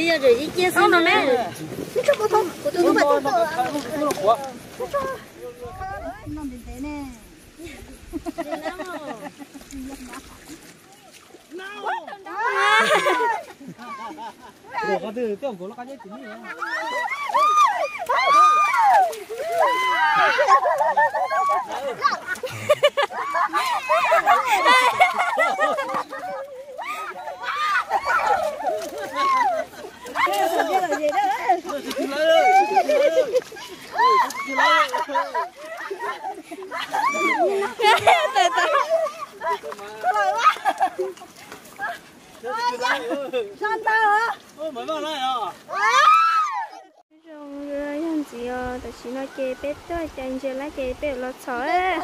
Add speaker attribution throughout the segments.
Speaker 1: bây giờ rồi đi chia xong rồi nè
Speaker 2: Cái chỗ thông, của tôi nó phải
Speaker 3: nó nó nó nó nó
Speaker 2: thế nè.
Speaker 3: của cái từ cái của nó cái gì chính nhỉ
Speaker 2: 上当了。
Speaker 3: 我没办法呀。
Speaker 4: trong cái hàng gì à, tại chỉ nói kê bếp thôi, cho chơi lá kê bếp lót sỏi á,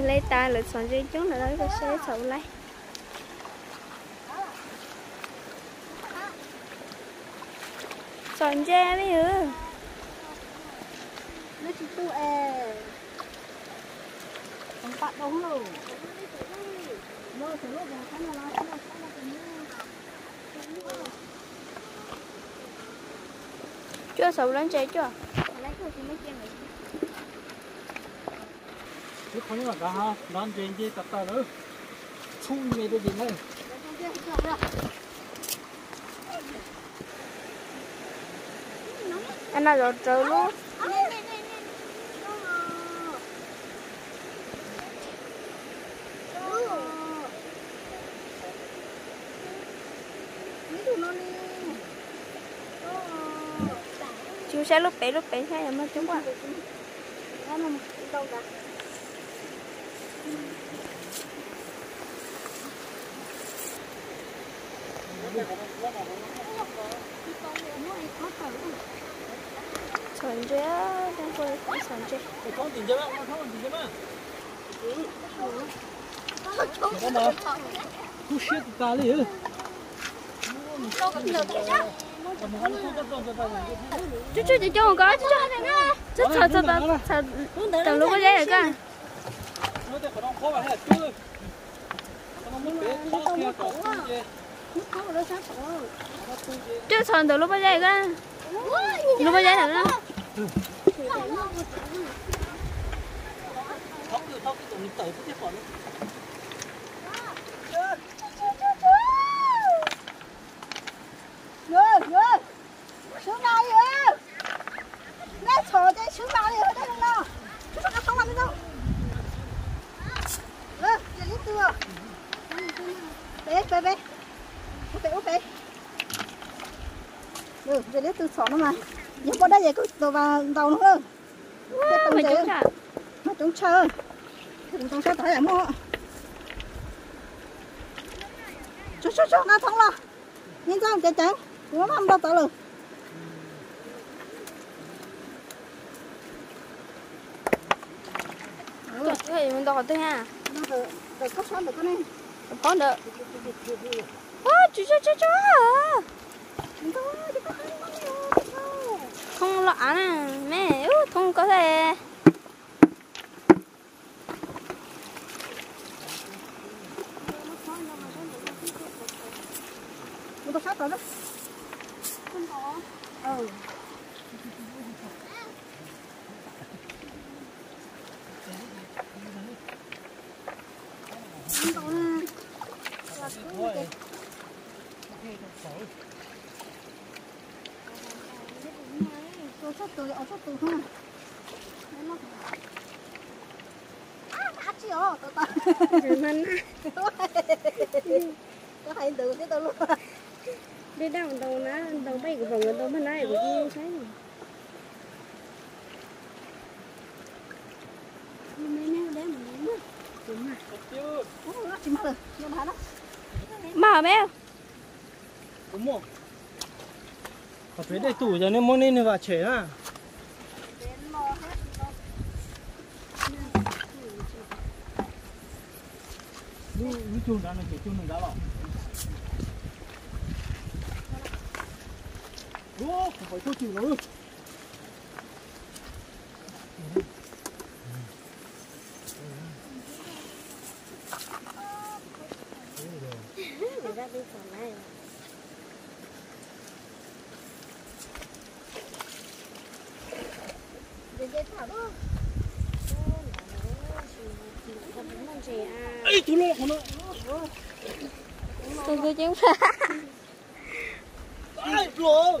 Speaker 4: lấy tay lót sỏi chơi chúng là đấy có xe sỏi lấy. sỏi chơi mấy hứa.
Speaker 2: nó chỉ tu e, không bắt đúng
Speaker 4: chưa sầu lên chơi chưa?
Speaker 2: Chuyện
Speaker 3: cái con nó cả ha nan trên cái tập ta nữa. Chung nghe được gì này
Speaker 4: anh nào rồi trời luôn chú sẽ lúc bé lúc bé sai mà chúng à sòn chơi á đang quay cái chơi
Speaker 3: cái con tiền chứ con tiền chứ mà. Cái mà cứ shit ta ừ
Speaker 4: chú chú chú cho một cái chú chú chú chờ chờ chờ chờ chờ lúc có dễ được
Speaker 3: kia
Speaker 4: chú chờ từ lúc có dễ cơ lúc có dễ được cơ
Speaker 3: không được không cái tụng tới cái còn
Speaker 2: Ngơ, ngơ. Xuống đi ơi. Nè chờ đây xuống nào đi đây nào. Chúng ta không gì đâu. Ngơ, giờ lấy tựa. Bé, bé, bé. Úp bé. Ừ, giờ lấy tựa sọ nó mà. Nhưng có đây vậy cứ tựa vào đầu nó hơn.
Speaker 4: mà chú chờ
Speaker 2: Mà chúng chơi. Chúng sẽ tới ở mua. Chú, chú, chú, nó thông lo. Nhìn sao, chạy chạy. Nó làm đâu tới rồi.
Speaker 4: cái gì mình đòi tôi ha
Speaker 2: được, cấp xoắn được con này.
Speaker 4: có được à, chú chú chú chú không lạ nè mẹ ú, không có thể
Speaker 2: có sát rồi đó. Không có. Ừ. Không có nè. Là cứ như thế. Tôi sát từ, ở sát từ ha. Nó- À, đã chứ ờ, tao
Speaker 4: mình
Speaker 2: Có hay từ thế tao luôn
Speaker 4: đi đâu đâu ná đâu bay của vòng đâu mà này của chi thấy
Speaker 2: Mấy mà. Ủa, nó rồi, nó
Speaker 4: bé
Speaker 3: đúng không có phải để tủ cho nên muốn nên vào trẻ à Lu lu chung ra này chung mình đã lọ. Ủa, phải tôi chịu
Speaker 4: rồi.
Speaker 3: Ê, chú lô của nó.
Speaker 4: Tôi chưa chứng phá.
Speaker 3: Ai, lô.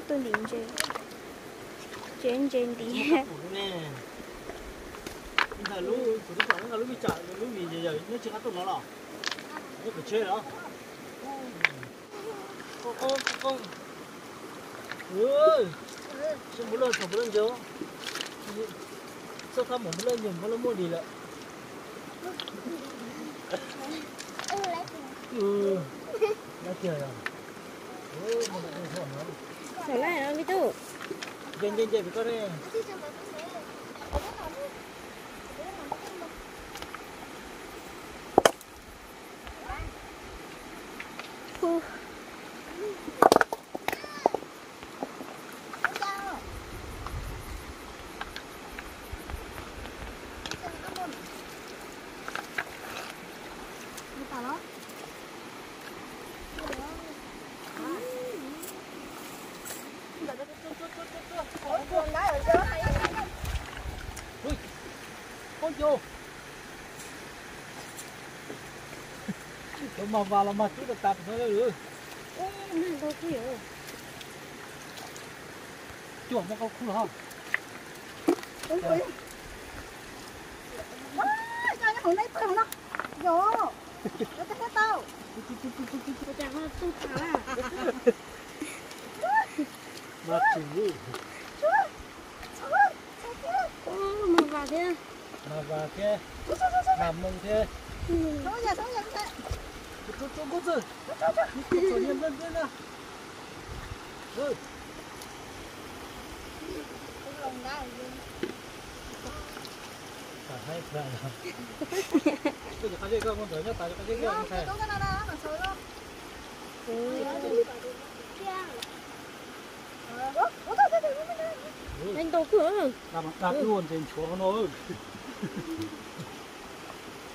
Speaker 4: thằng lo tôi điểm chị trên trên tí
Speaker 3: nè bây giờ lũ tụi nó còn là lũ bị chạy lũ bị giờ nó chưa có tụi nó rồi nó phải chơi đó con con con ơi sao muốn lên sao muốn lên chứ sao thăm một lên nhiều mà nó mua đi lại ừ đã chơi rồi ừ mà nó không phải nữa
Speaker 4: Sao lại nó biết tu
Speaker 3: Dên dên dên có đây
Speaker 4: Phu
Speaker 3: con vô mà vào là mà chú được tạp thôi được
Speaker 4: Ô, này đâu có hiểu
Speaker 3: chuột một con khu hả
Speaker 2: hôm nay tôi nó vô? Nó sẽ hết tao.
Speaker 4: Tôi chẳng có tu thả à. Ô, mà vào thế
Speaker 3: mà vào kia làm mông kia
Speaker 2: sống nhà sống nhà sống nhà.
Speaker 3: Chú chú có gì chú nhân lên lên nè ừ. Phải hay phải là bây giờ phải đi con con tới nhá tại cái cái
Speaker 2: nó
Speaker 3: cái
Speaker 2: nó cái nào đó nó sôi đó
Speaker 4: Anh đâu cửa.
Speaker 3: Làm làm luôn trên chỗ nó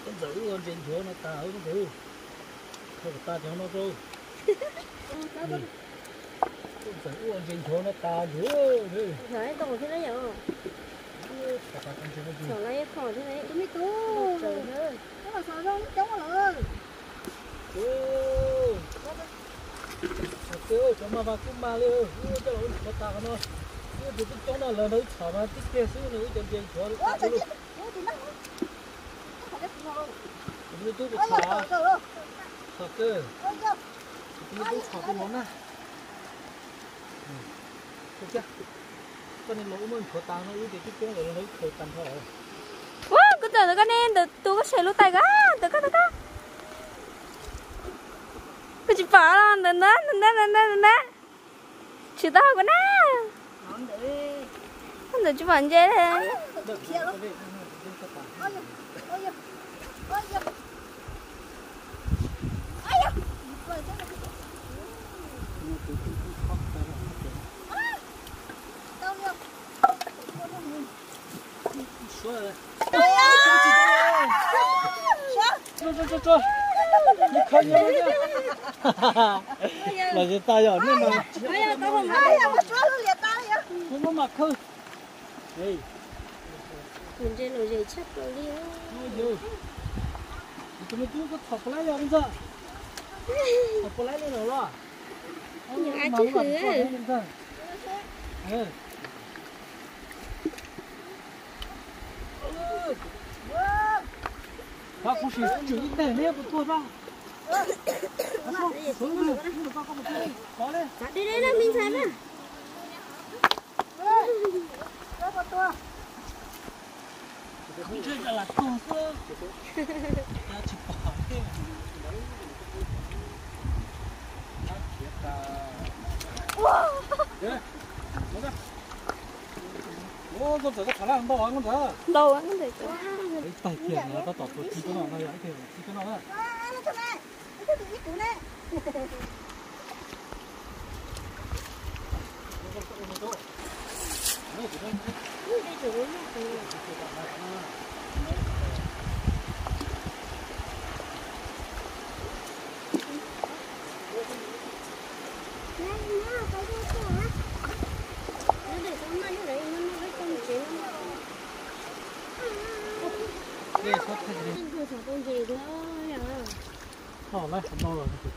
Speaker 3: con giữ luôn trên chỗ nó ta ở cái thứ thôi ta cho nó rồi. Con giữ luôn trên chỗ nó ta nữa đi
Speaker 4: Đấy, đâu thế đấy
Speaker 3: con gì
Speaker 4: Sở lấy khỏi thế
Speaker 2: mi tu
Speaker 4: Trời ơi.
Speaker 2: Nó là đó nó chống nó rồi
Speaker 3: ô kêu cho mà vào cũng mà liêu cho nó nó ta nó. Cái tụi chúng nó là nó chả mà tích kia xíu nữa trên trên chỗ nó
Speaker 2: ủa
Speaker 3: ta
Speaker 2: trời
Speaker 3: luôn
Speaker 2: ơi ủa thì nó nó phải cái gì đâu trời ơi
Speaker 3: chả cơ. Tôi chả cái món này được chưa? Cho nên lỗi mình khó tăng nó cái cái chỗ này nó khó tăng thôi.
Speaker 4: Wow, cứ tưởng nó cái nên được tôi có xe lúc tay gá, tôi có tôi có. Cứ chỉ phá là nè nè nè nè nè nè. Chỉ tao cái nè. Không được chỉ phản chế thế.
Speaker 3: được
Speaker 2: kia ôi ôi ôi trời Rồi, thế là cái- đâu nhỉ?
Speaker 3: rồi
Speaker 2: Trời ơi!
Speaker 3: cho cho cho cho你看见没有？那就大小那么，
Speaker 2: Ai à, mà chúa luôn liệt tay vậy?
Speaker 3: 那么嘛扣，哎，
Speaker 4: Mình trên nồi dày chắc rồi đi.
Speaker 3: 哎呦，你怎么这个跑不来了？你这，跑不来了了。
Speaker 4: Nhiều ai chứ hử?
Speaker 3: 嗯。他不是只一代那不多吧？啊，说，走走，你把干嘛去？好嘞。
Speaker 4: Đi đây là mình thấy nè.
Speaker 2: Đó, một tua.
Speaker 3: 这个了，公司，拿去绑定。哇！ ô con giờ cái thằng này đâu ăn con giờ
Speaker 4: đâu ăn con
Speaker 3: tài tiền là tao tỏ tôi chỉ cái nào đây ấy thì chỉ cái nào đây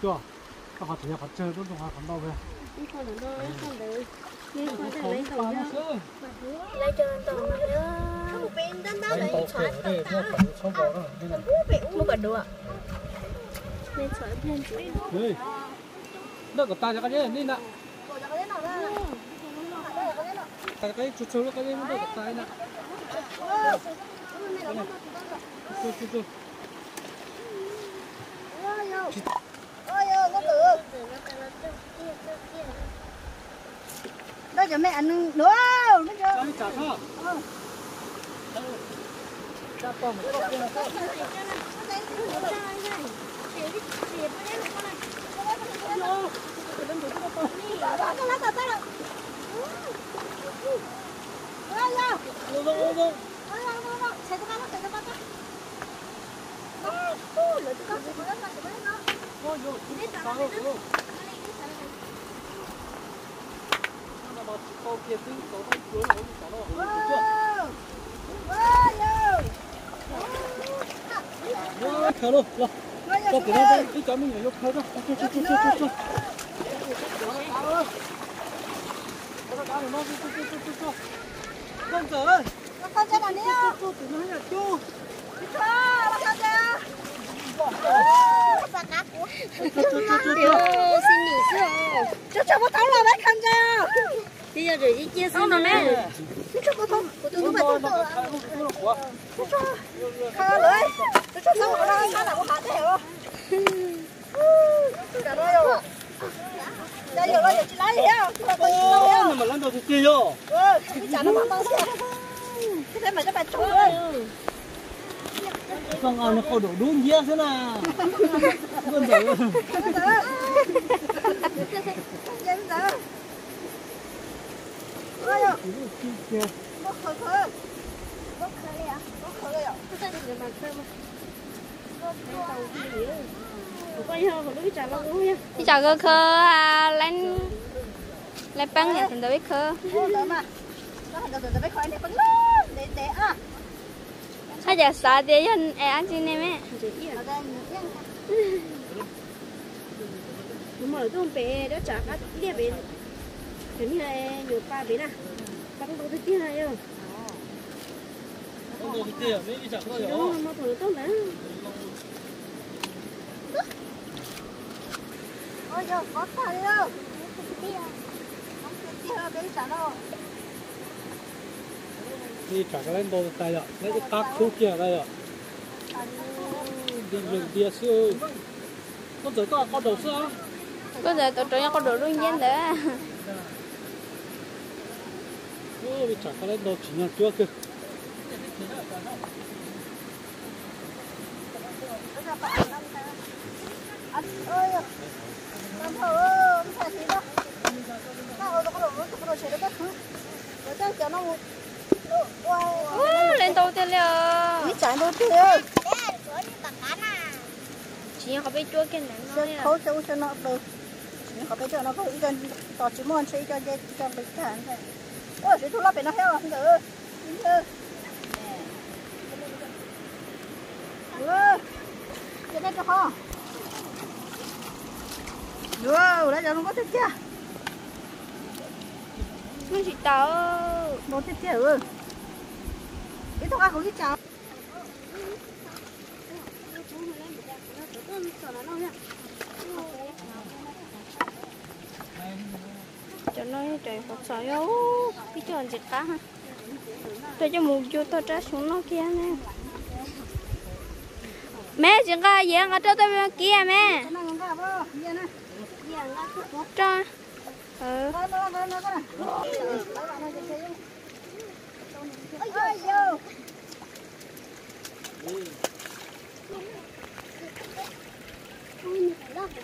Speaker 3: chưa? Các bạn chỉ phải chơi cũng dùng còn đâu về không bán sữa
Speaker 4: lấy cho
Speaker 2: Một bên đó đó
Speaker 3: anh
Speaker 2: để
Speaker 3: tàu
Speaker 2: xoắn
Speaker 3: kể đây theo phần
Speaker 4: nên sợ thêm chút
Speaker 3: nó có tay cho cái gì đi nè.
Speaker 2: Rồi, cái
Speaker 3: chút chút cái gì nó tay nè chút chút chút
Speaker 2: Ôi, yo. Ôi, yo, nó tự. Đây cho mẹ ăn nữa. Nó cho.
Speaker 3: Đây chả sao cha con một con kia ô ô ô ô ô ô sao ô nó mà câu kia tính câu nó cuối nó chả nó được chưa Ôi, khờ luôn, rồi. Cho cái nó đi cho mình vô khờ đó. Cho cho cho cho cho cho. Nó đã nó cho cho cho cho cho. Con trời ơi,
Speaker 2: Con cho nào nhé.
Speaker 3: cho tụi nó là chu.
Speaker 2: Cho, nó con cho. Bà cá của.
Speaker 3: Cho cho cho cho
Speaker 4: Điều
Speaker 3: cho.
Speaker 4: xin nghỉ xưa
Speaker 2: cho con
Speaker 4: bây giờ rồi đi chia xong rồi nè
Speaker 2: Cho có tao. Của tôi
Speaker 3: Nó
Speaker 2: phải
Speaker 3: nó
Speaker 2: tôi.
Speaker 3: nó khá nó nó
Speaker 2: Cho là hạt thế hả? Cả đôi rồi. Đây rồi, rồi chị lấy hiểu.
Speaker 3: Ô, mà lần đầu thì kia vô.
Speaker 2: Ừ, chả nó mang bao xe. Thế thế mà cho bà chủ ơi.
Speaker 3: Con ăn nó không đủ đúng gì thế nào. Con trời
Speaker 2: đi
Speaker 4: chào cơ khơ à lên lên băng nhà thành biết khơ
Speaker 2: Ô, đỡ mà. Để để à.
Speaker 4: hai giờ sáng thì anh em ăn gì nè mẹ
Speaker 2: Ở đây nhỉ.
Speaker 1: đúng rồi tôi bé đó chả cá đi bên cái này nhiều ba bên à băng đâu thế này rồi
Speaker 3: Con đồ thì kia, mấy cái chẳng có gì.
Speaker 1: đó mà thử tốt lắm.
Speaker 2: Ôi giời, có thật đi đâu. Không biết biết chả đâu.
Speaker 3: đi trả cái lên đồ tay rồi. Lấy cái tác chú kia đây rồi. Đi rừng bia sư con giới có con đầu sữa.
Speaker 4: Có giờ tôi trông có đồ luôn nhiên nữa
Speaker 3: ô bị trả cái lên đồ chỉ nhận chưa kìa
Speaker 2: không có có đó. Rồi cho cho nó một. Wow.
Speaker 4: Ủa, lên tàu tiền liền
Speaker 2: Ý chả đâu thế.
Speaker 4: chỉ họ biết chua
Speaker 2: Cho
Speaker 4: nói là
Speaker 2: khâu cho cho nó được. Họ bây giờ nó có ý cho tỏ chỉ muốn chơi cho cho cho bị cản thôi. Ôi, chỉ thu lắp bên nó heo không được. Đi thôi. Ủa. Cái này cho họ. Wow, đã cho nó có thích chưa?
Speaker 4: Mình chỉ tao,
Speaker 2: Nó thích chưa? Ừ. Cái thằng ăn của thích cháu
Speaker 4: cho nó trời, phật sợ yếu cái chuyện gì cá ha tôi cho một chú tôi trả xuống nó kia nè mẹ chỉ cá gì ăn cho tôi kia
Speaker 2: à, mẹ? Cho. Ừ. Hãy subscribe
Speaker 4: cho kênh
Speaker 2: Ghiền Mì Gõ Để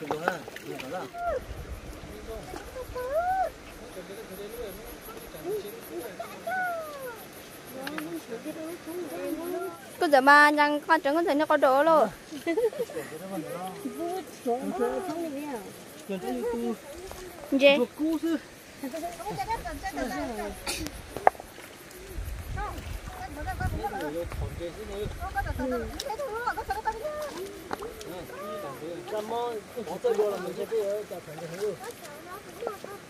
Speaker 2: không bỏ lỡ
Speaker 3: những video hấp dẫn
Speaker 4: cứ giờ mà nhang con trứng con thấy nó có đổ luôn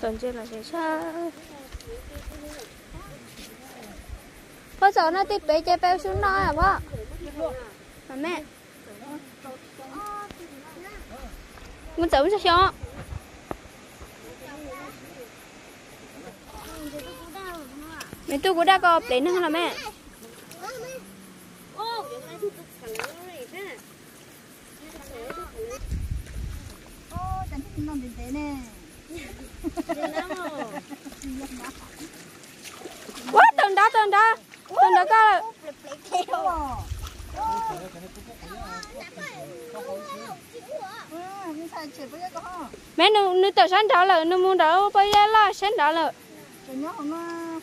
Speaker 4: Tuần trên là sẽ sao có sợ nó tiếp bị chạy beo xuống nó à bố mà mẹ. Mình tự sao sao mẹ tôi cũng đã có đến nữa là mẹ
Speaker 2: Ô, chẳng thích non đến thế nè.
Speaker 4: quá tuần đó tuần đó tuần đó có
Speaker 2: Ừ, như thầy chỉ bây giờ có không?
Speaker 4: mẹ nữ nữ tờ sáng muốn đỡ bây giờ là sáng đỡ là
Speaker 2: Chỉ nhớ nó.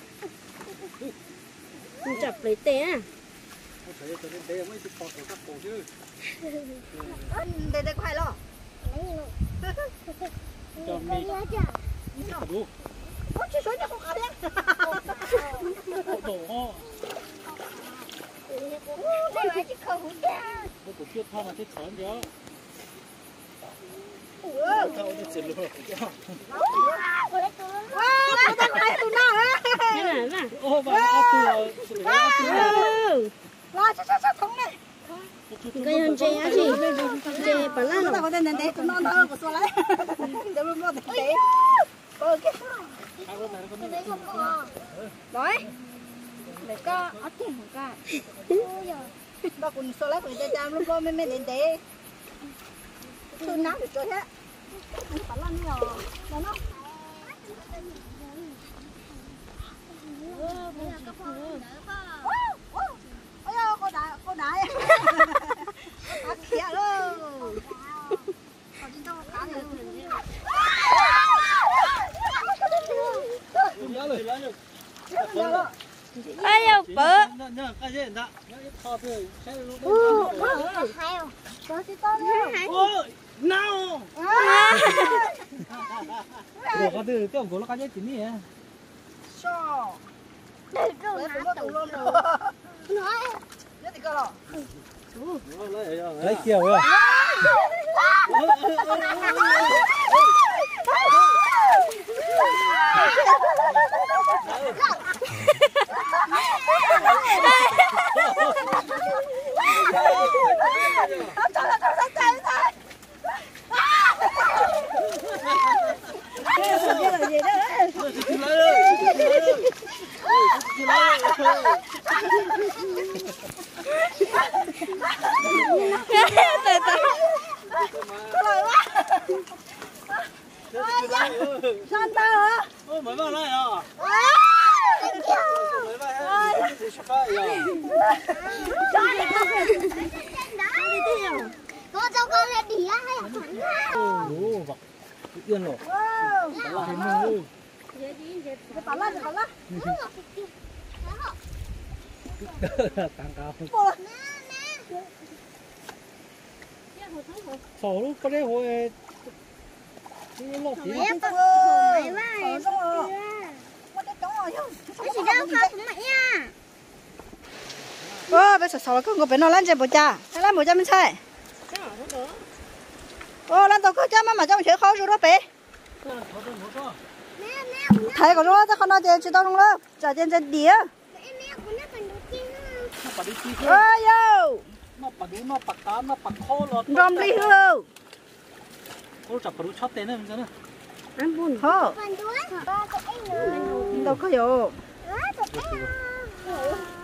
Speaker 1: Chập lấy té à
Speaker 2: Ơ, để để khoai lo.
Speaker 3: Cho mi. Đủ.
Speaker 2: Ôi, chỉ số cho không ăn đấy.
Speaker 3: Đủ ho.
Speaker 2: Đây là chỉ không ra.
Speaker 3: Nó cũng chưa thao mà chết chán chứ.
Speaker 1: Cái hơn chê á chị Chê bà lan
Speaker 2: Nó có tên này tụi nó nó có số lại. Để luôn lo để để. Ôi, cái Đấy. Để có ở tiền của cả. Bà cũng số lại của người ta lúc lo mấy mấy đến để. Thương nắng được chơi hết. Anh phải làm nhiều. Đó nó. Ôi ơi, cô đại, cô đại. Cá khía luôn. Còn trên đâu cá nữa.
Speaker 3: Nhớ rồi, nhớ rồi.
Speaker 2: Nhớ rồi.
Speaker 4: ai đâu bự
Speaker 3: Nhớ, nhớ, cái gì đó. Nhớ, thao thôi. Cái lúc đó.
Speaker 2: Có chứ có đâu.
Speaker 3: Ôi, nào. Ủa, cái thứ tiêu của nó cái gì tính nhỉ?
Speaker 2: Sao? Để tụi nó tụi luôn rồi. Nhớ thì cơ rồi.
Speaker 3: Lấy kiểu rồi.
Speaker 4: từ từ
Speaker 2: Sao ta hả?
Speaker 3: Ôi, mấy bạn này à? Mấy bạn này. Thì sắp tới à?
Speaker 5: Cô cho con lên đĩa hay là phản
Speaker 3: Ồ, bạc. Yên rồi.
Speaker 2: Wow.
Speaker 3: Bảo là hình như.
Speaker 2: Để bảo.
Speaker 3: Tăng cao. Sổ lúc có đấy hồi. Cái lột tí.
Speaker 2: Có Ơ, bây giờ sáu con người bên nó lên chơi bộ cha. Hay lên bộ cha mình chơi. Ô, lên tàu cơ cha mà mà trong chơi khó rồi đó bé thấy có rồi chắc con nói chuyện chỉ tao không? Lớp, trả tiền trên đĩa
Speaker 5: Mẹ của nó cần đầu tiên
Speaker 3: nó bà đi chi
Speaker 2: ơi yo!
Speaker 3: Nó bà đủ nó bà cá nó bà khô lọt
Speaker 2: rom đi hư
Speaker 3: cô chặt bà đủ chót tên này mình nữa
Speaker 1: ăn buồn
Speaker 2: hơ
Speaker 5: Ba anh nữa
Speaker 2: đâu có yo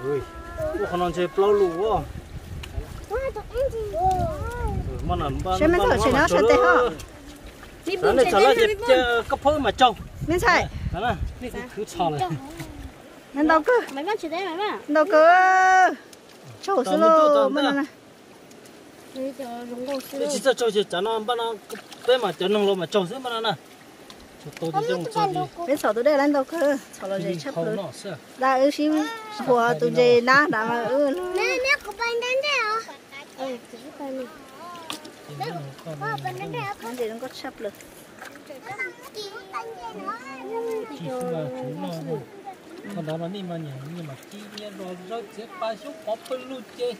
Speaker 3: ui cô con nó chơi plau lù quá
Speaker 5: Ba
Speaker 3: nằm ba
Speaker 2: Xem mấy thợ chỉ nó sao tê hả?
Speaker 1: Đi
Speaker 3: đó
Speaker 1: chạy
Speaker 3: chả là dịp chơi cấp phơi mà trâu
Speaker 2: nên sai
Speaker 3: đó là cái thứ này.
Speaker 2: Nên đâu cơ.
Speaker 1: Mày bắt chị đấy mày bắt
Speaker 2: đâu cơ. Chỗ xí lô mà nè
Speaker 1: đi cho sư
Speaker 3: chỉ cho nó ba nó bé mà chả nông lo mà trâu xứ mà nè. Tôi đi trong chơi đi
Speaker 2: bên sở tôi đây là đâu cơ. Sở là gì chấp
Speaker 3: sao
Speaker 2: đã ư xí của tụi gì na đã mà ư
Speaker 5: Mẹ mẹ của bạn đến đây hả?
Speaker 1: Ừ
Speaker 5: đến
Speaker 2: nó có chấp được
Speaker 5: nữa
Speaker 3: chỉ là chú nó còn đó nó đi mà nhỉ nhưng mà chi nhớ rồi rồi sẽ ba số có phân luôn chơi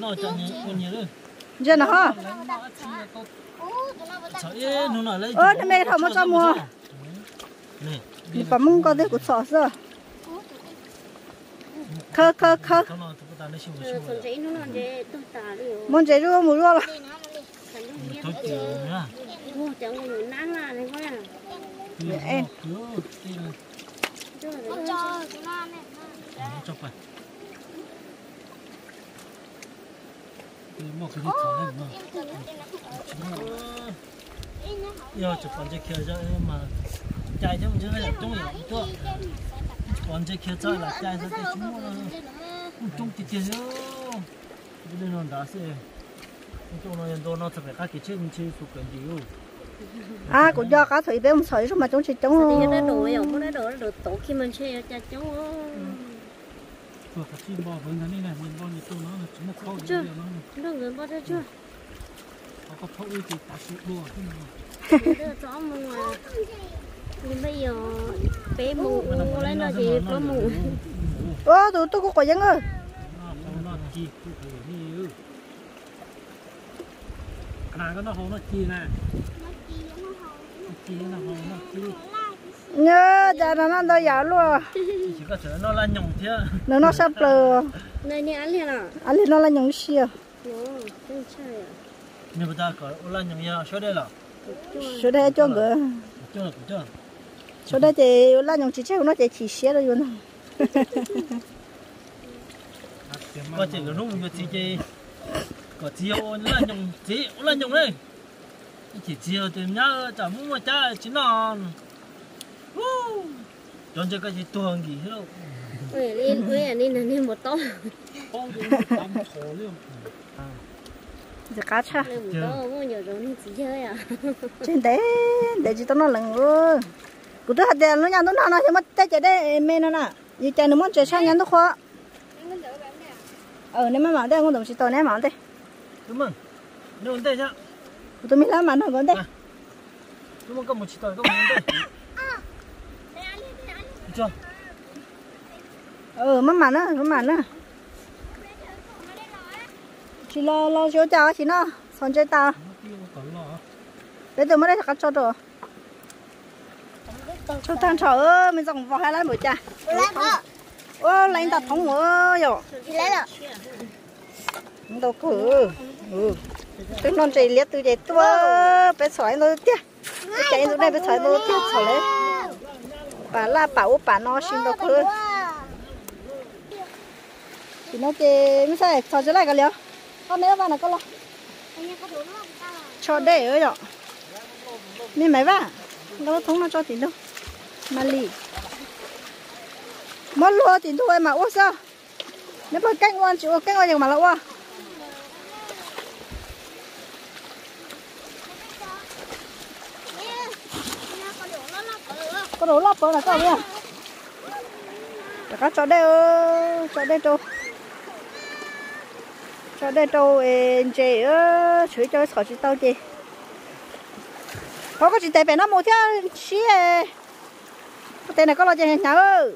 Speaker 3: nó cho nhớ con nhớ rồi
Speaker 2: giờ nó hả?
Speaker 3: Lấy nó
Speaker 2: Ơ, thảo mất trăm mua.
Speaker 3: này
Speaker 2: bà mông có đấy của sở rồi khơ khơ khơ
Speaker 3: nó
Speaker 2: muốn chạy luôn muốn luôn là em.
Speaker 1: cho
Speaker 3: phải đi cái thằng này mà chụp con chơi kia cho mà chạy cho mình chơi là trong nhà tôi con chơi kia chơi là chạy cho cái chúng nó trong cái tiền nữa cái này nó đã sẽ trong nó nó nó sẽ phải các cái chuyện chơi phụ cần gì
Speaker 2: à cũng do cá thủy bé một sợi mà chúng
Speaker 1: thì
Speaker 2: chống
Speaker 1: nó đổ rồi không nó đổ đổ tổ khi mình chơi cho
Speaker 3: với cái nó nó khó
Speaker 1: Chưa.
Speaker 3: nó
Speaker 1: nó người bao giờ chưa?
Speaker 3: Có thâu thì ta mà
Speaker 1: đưa chó mù mà. Nhưng bây giờ bé mù lấy nó gì có mù
Speaker 2: ơ tụi tôi có quả dân
Speaker 3: nó chi
Speaker 2: nhớ cha nó nó đâu giả luôn.
Speaker 3: Nó là nhộng thế.
Speaker 2: Nó nó sắp lờ
Speaker 1: này nè ăn liền à?
Speaker 2: Anh lên nó là những xìa
Speaker 1: à?
Speaker 3: Nhưng mà ta có là nhộng ya số đây là.
Speaker 2: Số đây cho người. số đây thì là những chỉ chơi nó chỉ chỉ xé rồi luôn
Speaker 3: có chỉ có đúng cái gì có chiều là nhộng chỉ là nhộng đây chỉ chiều thì nhá chả muốn mà cha chỉ non chọn cho cái gì tuồng gì hết đâu.
Speaker 1: Ơi lên ơi anh nên là nên một to.
Speaker 3: Không được tắm thổ luôn.
Speaker 2: Giờ cá cha.
Speaker 1: Lên một to mua nhiều rồi nên chỉ chơi à?
Speaker 2: Trên đấy để chỉ tao nó lần luôn cụ tôi hạt đèn nó nhà nó nào thì mất tay chạy đây mẹ nó nè như chạy nó muốn chạy sang nhà nó khoa ờ nếu mà mang đây con đồng chí tôi ném mang đây.
Speaker 3: Đúng không nếu vấn đề chứ
Speaker 2: tôi mới làm mà nó còn đây.
Speaker 3: Đúng không có một chiếc tỏi có một chưa?
Speaker 2: Ờ mà mà nó mà mà nó chỉ lo lo chỗ chào chỉ nó xong chơi tao. Bây giờ mới đây là cho rồi cho thằng trời ơi mình dòng vào hai lá buổi trà ô lấy đặt thống mỡ rồi
Speaker 5: lấy rồi
Speaker 2: đâu có ừ. Tôi non chạy liệt tôi chạy tua. Bé sỏi nó tiếc tôi chạy nó này bé sỏi nó tiếc sỏi lên. bà la bảo bà nó xin đâu có. thì nó chơi mới sai sỏi chỗ này cả liều. Con nữa
Speaker 5: bà nó có lo?
Speaker 2: Cho để ấy rồi mi mấy bà. Đâu thống nó cho tí đâu. Mà lì mất lúa thì thôi mà ủa sao? Nếu mà canh ngon chịu, canh ngon gì mà à? là oa có đồ lót có là có không các chó đây ơ cho đây trâu chó đây trâu em chị ơ chửi cho sợ chị tao chị có có chị tệ bể nó mua theo chị ê tên này có lo cho nhà ơi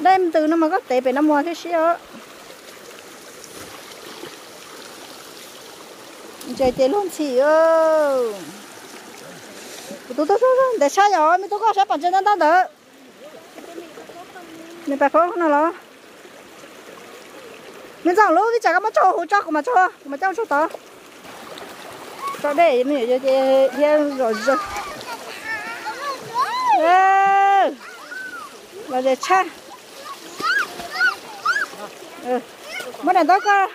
Speaker 2: đem từ nó mà có tệ về nó mua cái xíu chơi chơi luôn, chị ơ tôi tôi tôi, để sao nhỏ mình tôi có sẽ bằng chân tao đỡ mình phải khó nó lo mình dạo lúc đi chả có mà cho hỗ trợ mà cho mà cho cho tao. Cho đây mình cho chơi chơi rồi rồi là để cha ừ mất là đó cơ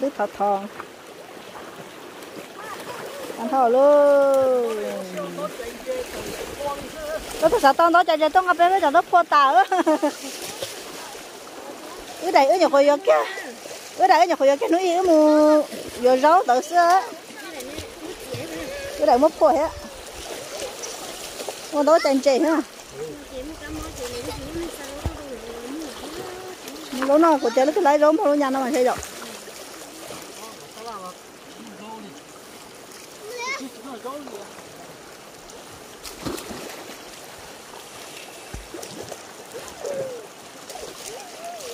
Speaker 2: tứ thọ thòn. Ăn thọ luôn. Đó tôi sợ tao đó, cho cho tao ngập đấy cho nó khô tà ớ ứ đây ứ nhà khôi kia. Ứ đây ứ nhà khôi kia, núi ứ mù. Vừa rau tự xưa. Ứ đây mất khô hết nó đó chạy chạy ha lúc nào của chơi nó cứ lấy rau mà nhà nó mà thấy rồi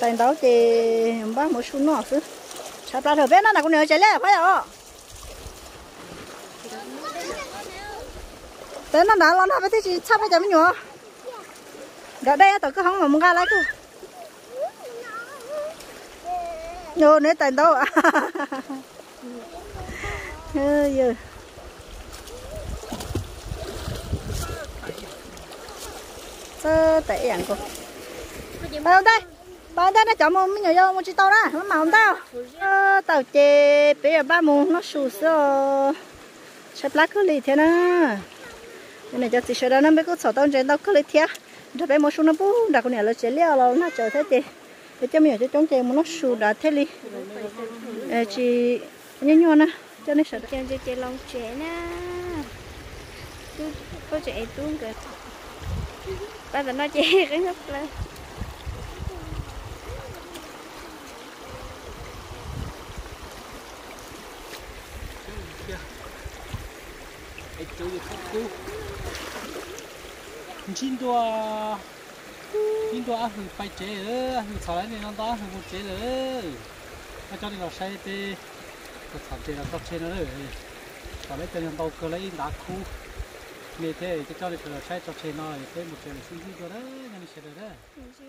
Speaker 2: tay đó thì bác một số nọ chứ. Sắp ra rồi bé nó là con nhớ chạy lên phải không tên nó đã lo nó phải thì sắp bây giờ mới nhớ đã đây tao cứ không mà muốn ra lấy cơ nhô nữa tài đâu ạ ừ sơ tệ ảnh cô. Bao đây bao đây, nó chọn một mấy nhỏ vô một chiếc tàu đó, nó màu tao. Tàu chè bây giờ ba mùng nó sù sơ. Chặt lá cứ lì thế nào cái này cho chị sửa đó nó mới có sổ tàu trên tàu cứ lì thế cho bé một số nó bù đặt con này là chế liao là nó chờ thế chị. Để cho mình cho chống chè một nó sù đã thế li chị nhanh nhon nè cho nên sợ
Speaker 4: chơi chơi chơi lòng trẻ nè có trẻ tuôn kìa. Ba tao nói chơi cái ngấp lên.
Speaker 3: Cái chỗ gì không cú chín đua chín đua hư phải chế ơ hư sau này nó đó hư một chế ơ nó cho nên là xe thì nó sản chế là có chế nó rồi. Sau này tên tàu cơ lấy đá khu. Như thế cái cho nên là xe cho chế nó thế một chế là suy chín rồi đấy nên chế rồi đấy
Speaker 4: Mình suy